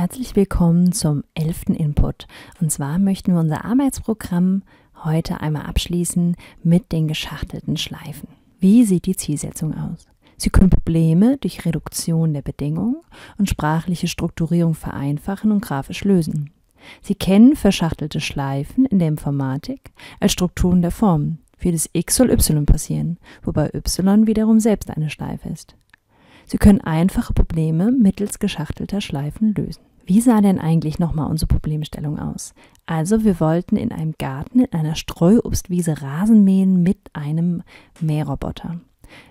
Herzlich willkommen zum elften Input. Und zwar möchten wir unser Arbeitsprogramm heute einmal abschließen mit den geschachtelten Schleifen. Wie sieht die Zielsetzung aus? Sie können Probleme durch Reduktion der Bedingungen und sprachliche Strukturierung vereinfachen und grafisch lösen. Sie kennen verschachtelte Schleifen in der Informatik als Strukturen der Formen. Für das x soll y passieren, wobei y wiederum selbst eine Schleife ist. Sie können einfache Probleme mittels geschachtelter Schleifen lösen. Wie sah denn eigentlich nochmal unsere Problemstellung aus? Also wir wollten in einem Garten in einer Streuobstwiese Rasen mähen mit einem Mähroboter.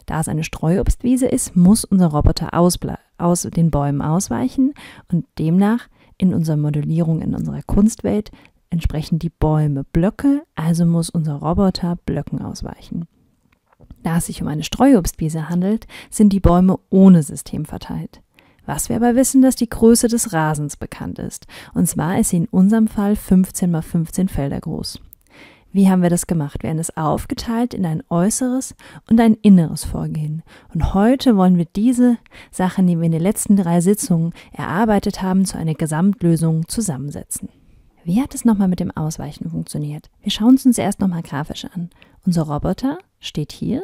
Da es eine Streuobstwiese ist, muss unser Roboter aus den Bäumen ausweichen und demnach in unserer Modellierung, in unserer Kunstwelt entsprechen die Bäume Blöcke, also muss unser Roboter Blöcken ausweichen. Da es sich um eine Streuobstwiese handelt, sind die Bäume ohne System verteilt. Was wir aber wissen, dass die Größe des Rasens bekannt ist. Und zwar ist sie in unserem Fall 15 mal 15 Felder groß. Wie haben wir das gemacht? Wir haben es aufgeteilt in ein äußeres und ein inneres Vorgehen. Und heute wollen wir diese Sachen, die wir in den letzten drei Sitzungen erarbeitet haben, zu einer Gesamtlösung zusammensetzen. Wie hat es nochmal mit dem Ausweichen funktioniert? Wir schauen es uns erst nochmal grafisch an. Unser Roboter steht hier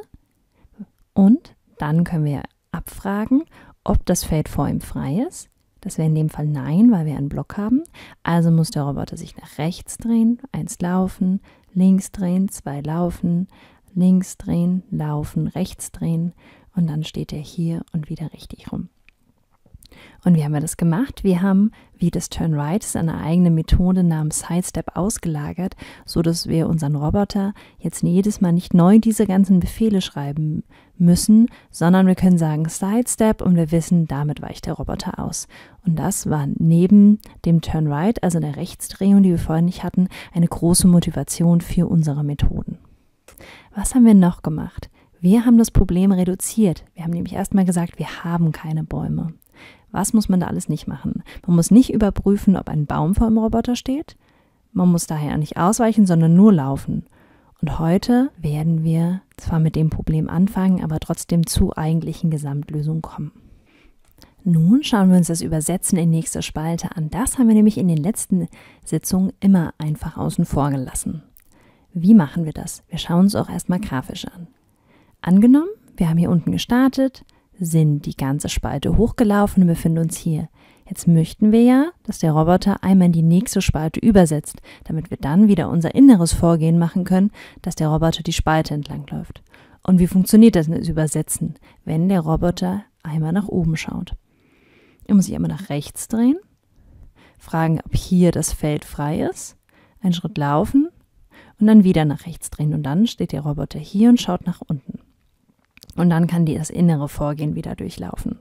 und dann können wir abfragen, ob das Feld vor ihm frei ist. Das wäre in dem Fall nein, weil wir einen Block haben. Also muss der Roboter sich nach rechts drehen, eins laufen, links drehen, zwei laufen, links drehen, laufen, rechts drehen und dann steht er hier und wieder richtig rum. Und wie haben wir das gemacht? Wir haben, wie das Turn Right eine eigene Methode namens Sidestep ausgelagert, so dass wir unseren Roboter jetzt jedes Mal nicht neu diese ganzen Befehle schreiben müssen, sondern wir können sagen Sidestep und wir wissen, damit weicht der Roboter aus. Und das war neben dem Turn Right, also der Rechtsdrehung, die wir vorher nicht hatten, eine große Motivation für unsere Methoden. Was haben wir noch gemacht? Wir haben das Problem reduziert. Wir haben nämlich erstmal gesagt, wir haben keine Bäume. Was muss man da alles nicht machen? Man muss nicht überprüfen, ob ein Baum vor dem Roboter steht. Man muss daher nicht ausweichen, sondern nur laufen. Und heute werden wir zwar mit dem Problem anfangen, aber trotzdem zu eigentlichen Gesamtlösungen kommen. Nun schauen wir uns das Übersetzen in nächste Spalte an. Das haben wir nämlich in den letzten Sitzungen immer einfach außen vor gelassen. Wie machen wir das? Wir schauen uns auch erstmal grafisch an. Angenommen, wir haben hier unten gestartet, sind die ganze Spalte hochgelaufen und befinden uns hier. Jetzt möchten wir ja, dass der Roboter einmal in die nächste Spalte übersetzt, damit wir dann wieder unser inneres Vorgehen machen können, dass der Roboter die Spalte entlang läuft. Und wie funktioniert das, das Übersetzen, wenn der Roboter einmal nach oben schaut? Er muss sich einmal nach rechts drehen, fragen, ob hier das Feld frei ist, einen Schritt laufen und dann wieder nach rechts drehen. Und dann steht der Roboter hier und schaut nach unten. Und dann kann die das innere Vorgehen wieder durchlaufen.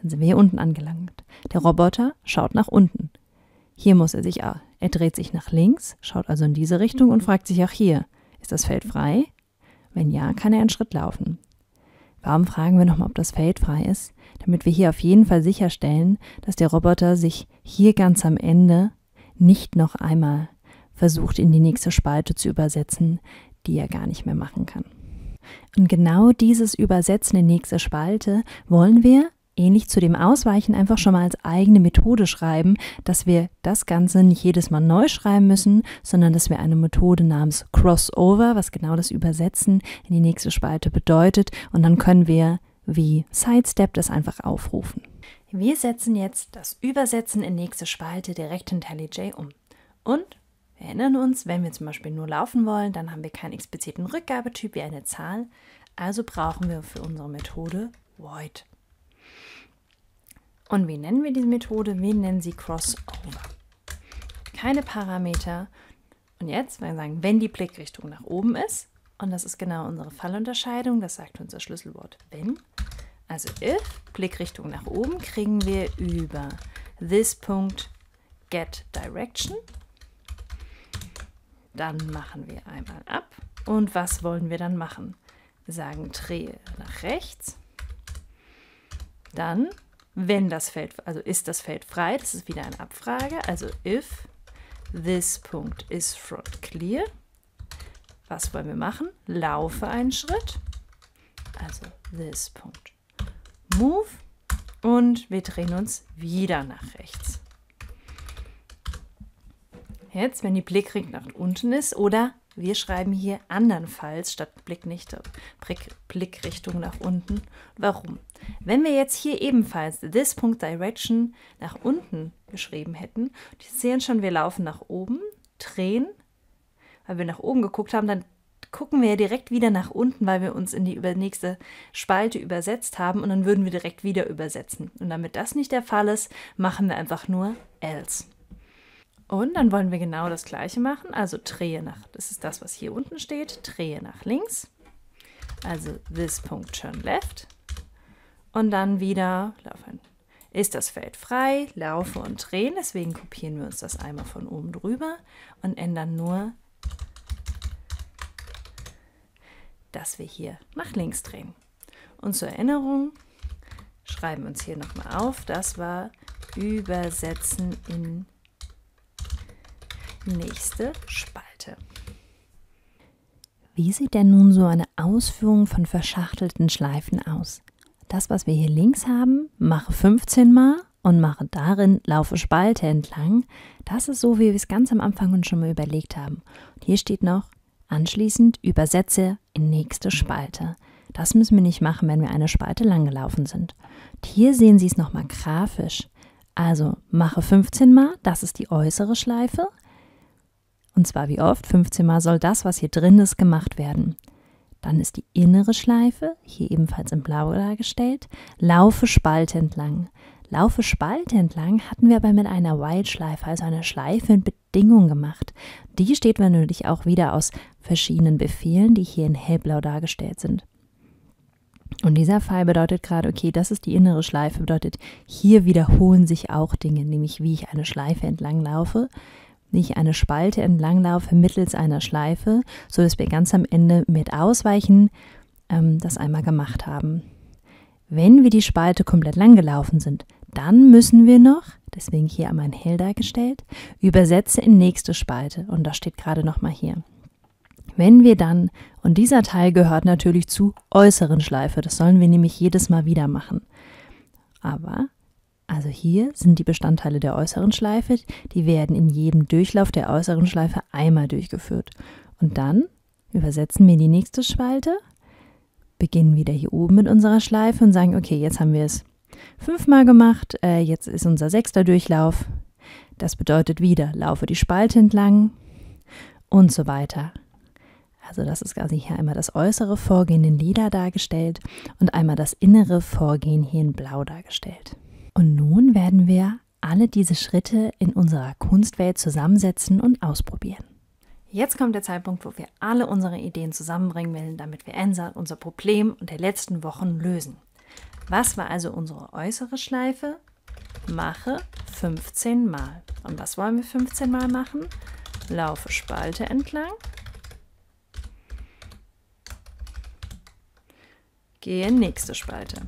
Dann sind wir hier unten angelangt. Der Roboter schaut nach unten. Hier muss er sich, er dreht sich nach links, schaut also in diese Richtung und fragt sich auch hier, ist das Feld frei? Wenn ja, kann er einen Schritt laufen. Warum fragen wir nochmal, ob das Feld frei ist? Damit wir hier auf jeden Fall sicherstellen, dass der Roboter sich hier ganz am Ende nicht noch einmal versucht, in die nächste Spalte zu übersetzen, die er gar nicht mehr machen kann. Und genau dieses Übersetzen in nächste Spalte wollen wir ähnlich zu dem Ausweichen einfach schon mal als eigene Methode schreiben, dass wir das Ganze nicht jedes Mal neu schreiben müssen, sondern dass wir eine Methode namens Crossover, was genau das Übersetzen in die nächste Spalte bedeutet, und dann können wir wie Sidestep das einfach aufrufen. Wir setzen jetzt das Übersetzen in nächste Spalte direkt in IntelliJ um. Und wir erinnern uns, wenn wir zum Beispiel nur laufen wollen, dann haben wir keinen expliziten Rückgabetyp wie eine Zahl. Also brauchen wir für unsere Methode Void. Und wie nennen wir diese Methode? Wir nennen sie Crossover. Keine Parameter. Und jetzt, wenn wir sagen, wenn die Blickrichtung nach oben ist, und das ist genau unsere Fallunterscheidung, das sagt unser Schlüsselwort wenn. Also if, Blickrichtung nach oben, kriegen wir über this Punkt get direction dann machen wir einmal ab. Und was wollen wir dann machen? Wir sagen, drehe nach rechts. Dann, wenn das Feld, also ist das Feld frei, das ist wieder eine Abfrage, also if this Punkt is front clear. Was wollen wir machen? Laufe einen Schritt. Also this Punkt move und wir drehen uns wieder nach rechts. Jetzt, wenn die Blickrichtung nach unten ist oder wir schreiben hier andernfalls statt Blick nicht, Blick, Blickrichtung nach unten. Warum? Wenn wir jetzt hier ebenfalls this Punkt Direction nach unten geschrieben hätten, die sehen schon, wir laufen nach oben, drehen, weil wir nach oben geguckt haben, dann gucken wir direkt wieder nach unten, weil wir uns in die nächste Spalte übersetzt haben und dann würden wir direkt wieder übersetzen. Und damit das nicht der Fall ist, machen wir einfach nur else. Und dann wollen wir genau das gleiche machen, also drehe nach, das ist das, was hier unten steht, drehe nach links, also this Punkt turn left. Und dann wieder laufen. Ist das Feld frei, laufe und drehen, deswegen kopieren wir uns das einmal von oben drüber und ändern nur, dass wir hier nach links drehen. Und zur Erinnerung schreiben wir uns hier nochmal auf, das war übersetzen in nächste Spalte. Wie sieht denn nun so eine Ausführung von verschachtelten Schleifen aus? Das, was wir hier links haben, mache 15 Mal und mache darin Laufe Spalte entlang. Das ist so, wie wir es ganz am Anfang schon mal überlegt haben. Und hier steht noch, anschließend übersetze in nächste Spalte. Das müssen wir nicht machen, wenn wir eine Spalte lang gelaufen sind. Und hier sehen Sie es nochmal grafisch. Also mache 15 Mal, das ist die äußere Schleife. Und zwar wie oft? 15 Mal soll das, was hier drin ist, gemacht werden. Dann ist die innere Schleife, hier ebenfalls in Blau dargestellt, laufe Spalte entlang. Laufe Spalte entlang hatten wir aber mit einer White-Schleife, also einer Schleife in Bedingung gemacht. Die steht natürlich auch wieder aus verschiedenen Befehlen, die hier in hellblau dargestellt sind. Und dieser Fall bedeutet gerade, okay, das ist die innere Schleife, bedeutet, hier wiederholen sich auch Dinge, nämlich wie ich eine Schleife entlang laufe, nicht eine Spalte entlanglaufe mittels einer Schleife, so dass wir ganz am Ende mit Ausweichen ähm, das einmal gemacht haben. Wenn wir die Spalte komplett lang gelaufen sind, dann müssen wir noch, deswegen hier einmal ein hell dargestellt, übersetze in nächste Spalte und das steht gerade nochmal hier. Wenn wir dann, und dieser Teil gehört natürlich zu äußeren Schleife, das sollen wir nämlich jedes Mal wieder machen. Aber also hier sind die Bestandteile der äußeren Schleife, die werden in jedem Durchlauf der äußeren Schleife einmal durchgeführt. Und dann übersetzen wir die nächste Spalte, beginnen wieder hier oben mit unserer Schleife und sagen, okay, jetzt haben wir es fünfmal gemacht, äh, jetzt ist unser sechster Durchlauf. Das bedeutet wieder, laufe die Spalte entlang und so weiter. Also das ist quasi hier einmal das äußere Vorgehen in lila dargestellt und einmal das innere Vorgehen hier in blau dargestellt. Und nun werden wir alle diese Schritte in unserer Kunstwelt zusammensetzen und ausprobieren. Jetzt kommt der Zeitpunkt, wo wir alle unsere Ideen zusammenbringen wollen, damit wir Ensa, unser Problem der letzten Wochen lösen. Was war also unsere äußere Schleife? Mache 15 Mal. Und was wollen wir 15 Mal machen? Laufe Spalte entlang. Gehe nächste Spalte.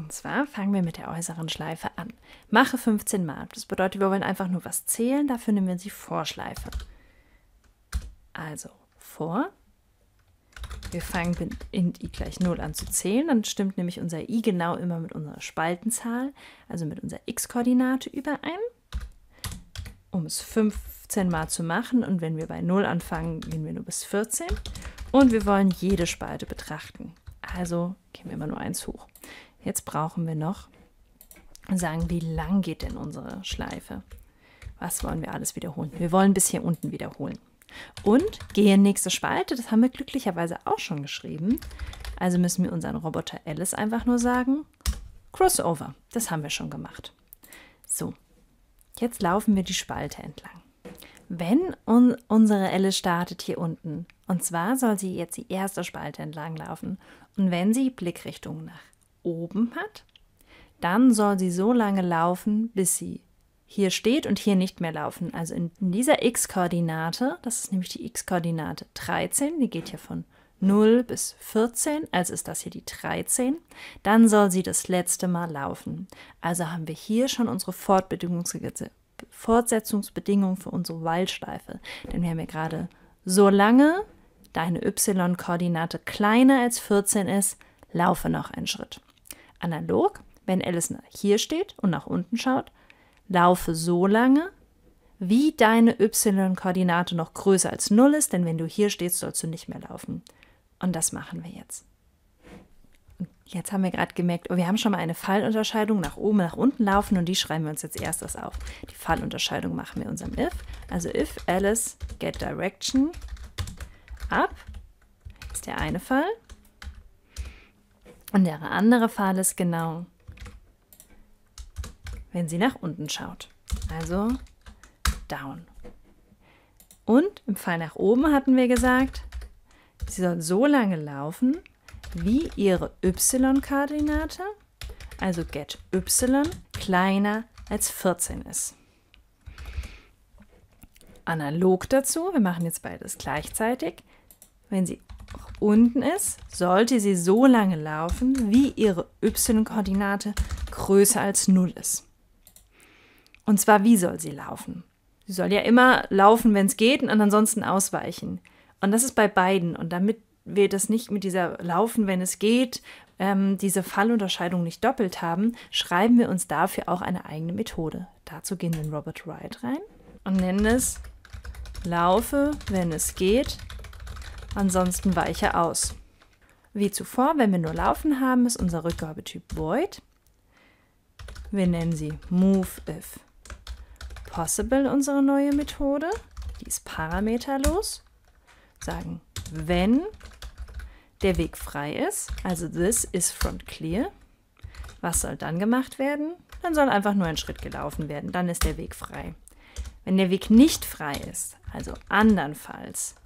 Und zwar fangen wir mit der äußeren Schleife an. Mache 15 Mal. Das bedeutet, wir wollen einfach nur was zählen. Dafür nehmen wir die Vorschleife. Also vor. Wir fangen in i gleich 0 an zu zählen. Dann stimmt nämlich unser i genau immer mit unserer Spaltenzahl, also mit unserer x-Koordinate überein. Um es 15 Mal zu machen. Und wenn wir bei 0 anfangen, gehen wir nur bis 14. Und wir wollen jede Spalte betrachten. Also gehen wir immer nur eins hoch. Jetzt brauchen wir noch sagen, wie lang geht denn unsere Schleife? Was wollen wir alles wiederholen? Wir wollen bis hier unten wiederholen. Und gehe nächste Spalte, das haben wir glücklicherweise auch schon geschrieben. Also müssen wir unseren Roboter Alice einfach nur sagen, Crossover, das haben wir schon gemacht. So, jetzt laufen wir die Spalte entlang. Wenn un unsere Alice startet hier unten, und zwar soll sie jetzt die erste Spalte entlang laufen, und wenn sie Blickrichtung nach oben hat, dann soll sie so lange laufen, bis sie hier steht und hier nicht mehr laufen. Also in, dieser x-Koordinate, das ist nämlich die x-Koordinate 13, die geht hier von 0 bis 14, also ist das hier die 13, dann soll sie das letzte Mal laufen. Also haben wir hier schon unsere Fortsetzungsbedingungen für unsere Waldschleife. Denn wir haben ja gerade, solange deine y-Koordinate kleiner als 14 ist, laufe noch einen Schritt. Analog, wenn Alice hier steht und nach unten schaut, laufe so lange, wie deine y-Koordinate noch größer als 0 ist, denn wenn du hier stehst, sollst du nicht mehr laufen. Und das machen wir jetzt. Jetzt haben wir gerade gemerkt, oh, wir haben schon mal eine Fallunterscheidung nach oben, nach unten laufen und die schreiben wir uns jetzt erstes auf. Die Fallunterscheidung machen wir in unserem if. Also if Alice get direction up ist der eine Fall. Und der andere Fall ist genau, wenn sie nach unten schaut. Also down. Und im Fall nach oben hatten wir gesagt, sie soll so lange laufen, wie ihre y-Koordinate, also get y, kleiner als 14 ist. Analog dazu, wir machen jetzt beides gleichzeitig, wenn sie unten ist, sollte sie so lange laufen, wie ihre y-Koordinate größer als 0 ist. Und zwar, wie soll sie laufen? Sie soll ja immer laufen, wenn es geht, und ansonsten ausweichen. Und das ist bei beiden. Und damit wir das nicht mit dieser Laufen, wenn es geht, ähm, diese Fallunterscheidung nicht doppelt haben, schreiben wir uns dafür auch eine eigene Methode. Dazu gehen wir in Robert Wright rein und nennen es Laufe, wenn es geht, ansonsten weiche aus. Wie zuvor, wenn wir nur Laufen haben, ist unser Rückgabetyp Void. Wir nennen sie Move if possible, unsere neue Methode. Die ist parameterlos. Sagen, wenn der Weg frei ist, also this is front clear, was soll dann gemacht werden? Dann soll einfach nur ein Schritt gelaufen werden, dann ist der Weg frei. Wenn der Weg nicht frei ist, also andernfalls,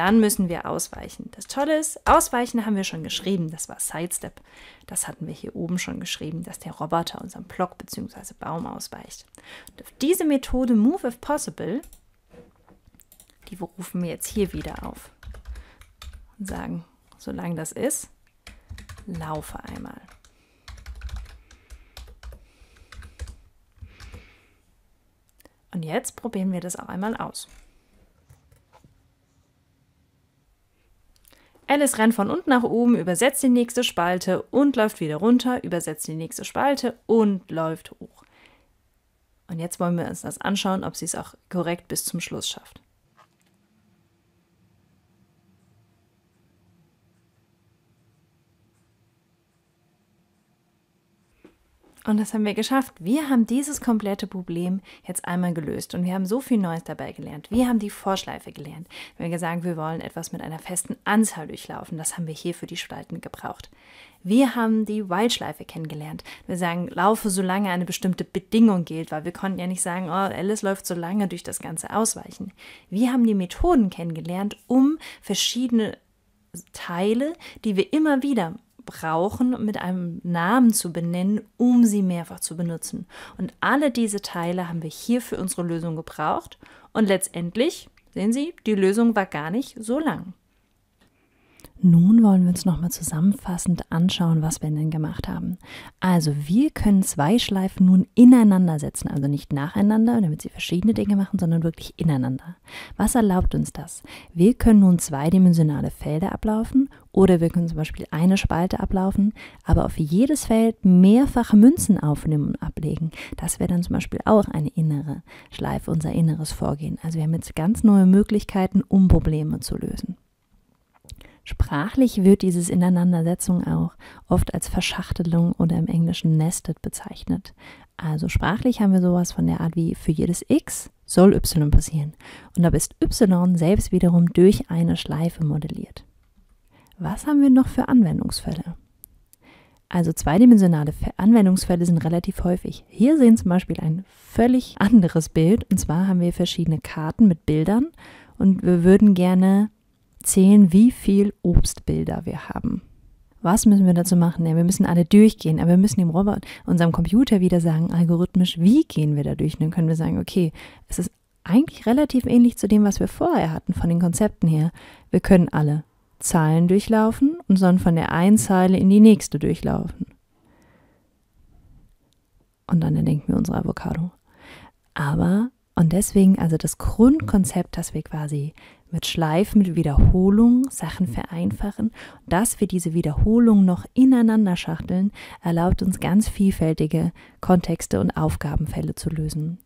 dann müssen wir ausweichen. Das Tolle ist, ausweichen haben wir schon geschrieben, das war Sidestep. Das hatten wir hier oben schon geschrieben, dass der Roboter unserem Block bzw. Baum ausweicht. Und auf diese Methode Move if possible, die rufen wir jetzt hier wieder auf und sagen, solange das ist, laufe einmal. Und jetzt probieren wir das auch einmal aus. Alice rennt von unten nach oben, übersetzt die nächste Spalte und läuft wieder runter, übersetzt die nächste Spalte und läuft hoch. Und jetzt wollen wir uns das anschauen, ob sie es auch korrekt bis zum Schluss schafft. Und das haben wir geschafft. Wir haben dieses komplette Problem jetzt einmal gelöst und wir haben so viel Neues dabei gelernt. Wir haben die Vorschleife gelernt. Wir haben gesagt, wir wollen etwas mit einer festen Anzahl durchlaufen. Das haben wir hier für die Spalten gebraucht. Wir haben die While-Schleife kennengelernt. Wir sagen, laufe, solange eine bestimmte Bedingung gilt, weil wir konnten ja nicht sagen, oh, Alice läuft so lange durch das Ganze ausweichen. Wir haben die Methoden kennengelernt, um verschiedene Teile, die wir immer wieder brauchen, mit einem Namen zu benennen, um sie mehrfach zu benutzen. Und alle diese Teile haben wir hier für unsere Lösung gebraucht. Und letztendlich, sehen Sie, die Lösung war gar nicht so lang. Nun wollen wir uns nochmal zusammenfassend anschauen, was wir denn gemacht haben. Also wir können zwei Schleifen nun ineinander setzen, also nicht nacheinander, damit sie verschiedene Dinge machen, sondern wirklich ineinander. Was erlaubt uns das? Wir können nun zweidimensionale Felder ablaufen oder wir können zum Beispiel eine Spalte ablaufen, aber auf jedes Feld mehrfach Münzen aufnehmen und ablegen. Das wäre dann zum Beispiel auch eine innere Schleife, unser inneres Vorgehen. Also wir haben jetzt ganz neue Möglichkeiten, um Probleme zu lösen. Sprachlich wird dieses Ineinandersetzung auch oft als Verschachtelung oder im Englischen nested bezeichnet. Also sprachlich haben wir sowas von der Art wie für jedes x soll y passieren. Und da ist y selbst wiederum durch eine Schleife modelliert. Was haben wir noch für Anwendungsfälle? Also zweidimensionale Anwendungsfälle sind relativ häufig. Hier sehen zum Beispiel ein völlig anderes Bild. Und zwar haben wir verschiedene Karten mit Bildern und wir würden gerne zählen, wie viel Obstbilder wir haben. Was müssen wir dazu machen? Ja, wir müssen alle durchgehen, aber wir müssen dem Roboter, unserem Computer wieder sagen, algorithmisch, wie gehen wir da durch? Und dann können wir sagen, okay, es ist eigentlich relativ ähnlich zu dem, was wir vorher hatten, von den Konzepten her. Wir können alle Zahlen durchlaufen und sollen von der einen Zeile in die nächste durchlaufen. Und dann denken wir unsere Avocado. Aber Und deswegen also das Grundkonzept, dass wir quasi mit Schleifen, mit Wiederholung Sachen vereinfachen, dass wir diese Wiederholung noch ineinander schachteln, erlaubt uns ganz vielfältige Kontexte und Aufgabenfälle zu lösen.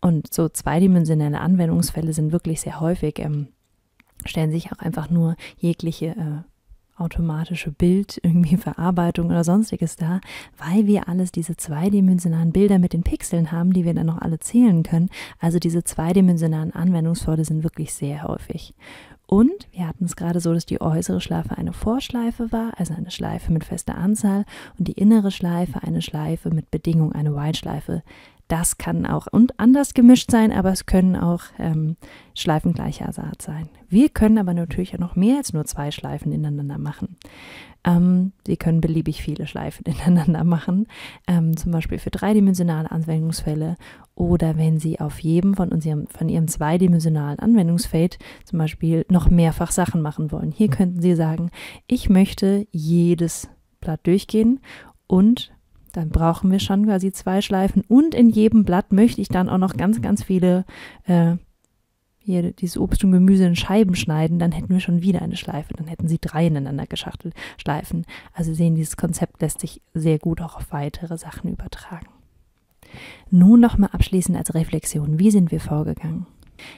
Und so zweidimensionale Anwendungsfälle sind wirklich sehr häufig, ähm, stellen sich auch einfach nur jegliche äh, automatische Bild, irgendwie Verarbeitung oder sonstiges da, weil wir alles diese zweidimensionalen Bilder mit den Pixeln haben, die wir dann noch alle zählen können. Also diese zweidimensionalen Anwendungsfälle sind wirklich sehr häufig. Und wir hatten es gerade so, dass die äußere Schleife eine Vorschleife war, also eine Schleife mit fester Anzahl, und die innere Schleife eine Schleife mit Bedingung, eine White-Schleife. Das kann auch und anders gemischt sein, aber es können auch ähm, Schleifen gleicher Art sein. Wir können aber natürlich auch noch mehr als nur zwei Schleifen ineinander machen. Ähm, Sie können beliebig viele Schleifen ineinander machen, ähm, zum Beispiel für dreidimensionale Anwendungsfälle oder wenn Sie auf jedem von, unserem, von Ihrem zweidimensionalen Anwendungsfeld zum Beispiel noch mehrfach Sachen machen wollen. Hier könnten Sie sagen, ich möchte jedes Blatt durchgehen und dann brauchen wir schon quasi zwei Schleifen und in jedem Blatt möchte ich dann auch noch ganz, ganz viele äh, hier dieses Obst und Gemüse in Scheiben schneiden, dann hätten wir schon wieder eine Schleife, dann hätten sie drei ineinander geschachtelt Schleifen. Also Sie sehen, dieses Konzept lässt sich sehr gut auch auf weitere Sachen übertragen. Nun nochmal abschließend als Reflexion, wie sind wir vorgegangen?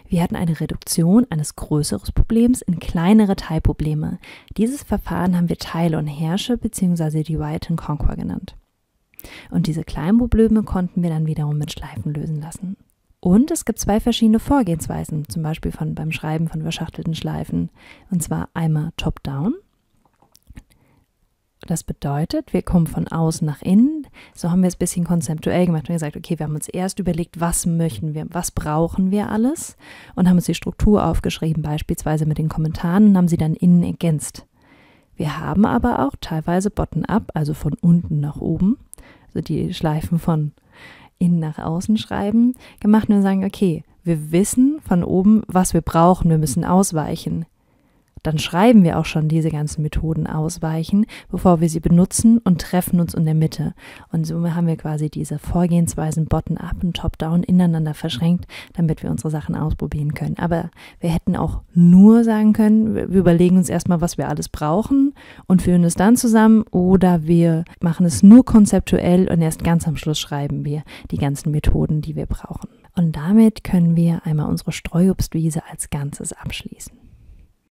Wir hatten eine Reduktion eines größeren Problems in kleinere Teilprobleme. Dieses Verfahren haben wir Teile und Herrsche bzw. Divide and Conquer genannt. Und diese kleinen Probleme konnten wir dann wiederum mit Schleifen lösen lassen. Und es gibt zwei verschiedene Vorgehensweisen, zum Beispiel von, beim Schreiben von verschachtelten Schleifen. Und zwar einmal top-down. Das bedeutet, wir kommen von außen nach innen. So haben wir es ein bisschen konzeptuell gemacht. Haben gesagt, okay, wir haben uns erst überlegt, was möchten wir, was brauchen wir alles und haben uns die Struktur aufgeschrieben, beispielsweise mit den Kommentaren und haben sie dann innen ergänzt. Wir haben aber auch teilweise bottom-up, also von unten nach oben, also die Schleifen von innen nach außen schreiben, gemacht und sagen, okay, wir wissen von oben, was wir brauchen, wir müssen ausweichen dann schreiben wir auch schon diese ganzen Methoden ausweichen, bevor wir sie benutzen und treffen uns in der Mitte. Und so haben wir quasi diese Vorgehensweisen bottom-up und top-down ineinander verschränkt, damit wir unsere Sachen ausprobieren können. Aber wir hätten auch nur sagen können, wir überlegen uns erstmal, was wir alles brauchen und führen es dann zusammen oder wir machen es nur konzeptuell und erst ganz am Schluss schreiben wir die ganzen Methoden, die wir brauchen. Und damit können wir einmal unsere Streuobstwiese als Ganzes abschließen.